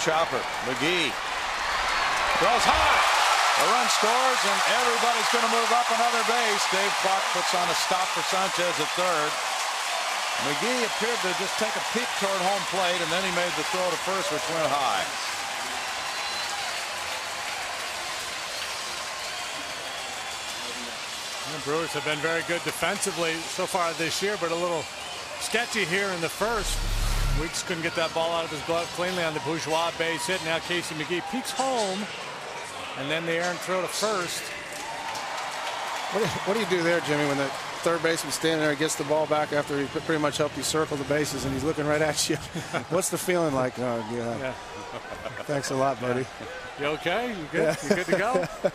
chopper. McGehee throws high. The run scores, and everybody's going to move up another base. Dave Clark puts on a stop for Sanchez at third. McGehee appeared to just take a peek toward home plate, and then he made the throw to first, which went high. The Brewers have been very good defensively so far this year, but a little sketchy here in the first. Weeks couldn't get that ball out of his glove cleanly on the Bourgeois base hit. Now Casey McGehee peeks home, and then the errant throw to first. What do, what do you do there, Jimmy, when the third baseman standing there gets the ball back after he pretty much helped you circle the bases and he's looking right at you? What's the feeling like? Oh, yeah. Yeah. Thanks a lot, buddy. You okay? You good? You good to go?